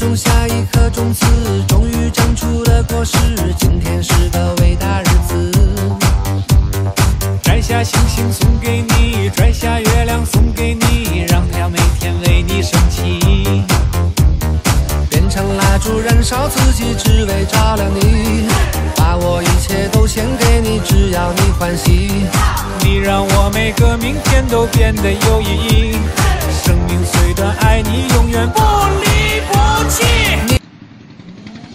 种下一颗种子终于长出了果实今天是个伟大日子。摘下星星送给你拽下月亮送给你让太阳每天为你升起。变成蜡烛燃烧自己只为照亮你把我一切都献给你只要你欢喜。你让我每个明天都变得有意义生命虽短爱你永远不离。